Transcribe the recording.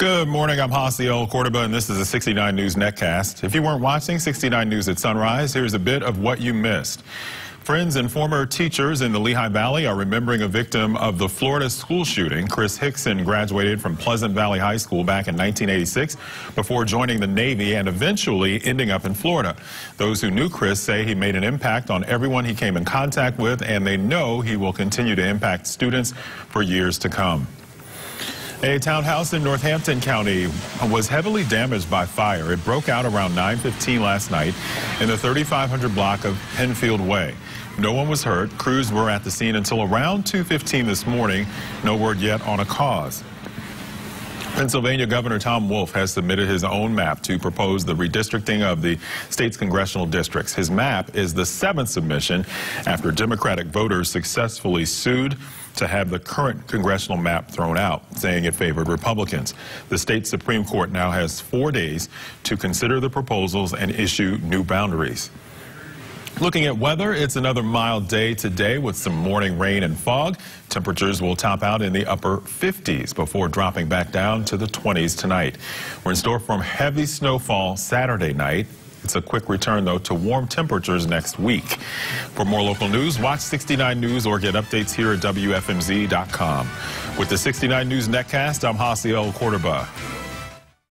Good morning. I'm Hasiel Cordoba, and this is a 69 News Netcast. If you weren't watching 69 News at sunrise, here's a bit of what you missed. Friends and former teachers in the Lehigh Valley are remembering a victim of the Florida school shooting. Chris Hixon graduated from Pleasant Valley High School back in 1986 before joining the Navy and eventually ending up in Florida. Those who knew Chris say he made an impact on everyone he came in contact with, and they know he will continue to impact students for years to come. A townhouse in Northampton County was heavily damaged by fire. It broke out around 9:15 last night in the 3500 block of Penfield Way. No one was hurt. Crews were at the scene until around 2:15 this morning. No word yet on a cause. Pennsylvania Governor Tom Wolf has submitted his own map to propose the redistricting of the state's congressional districts. His map is the seventh submission after Democratic voters successfully sued to have the current congressional map thrown out, saying it favored Republicans. The state Supreme Court now has four days to consider the proposals and issue new boundaries. Looking at weather, it's another mild day today with some morning rain and fog. Temperatures will top out in the upper 50s before dropping back down to the 20s tonight. We're in store for heavy snowfall Saturday night. It's a quick return, though, to warm temperatures next week. For more local news, watch 69 News or get updates here at WFMZ.com. With the 69 News Netcast, I'm Hasiel Cordoba.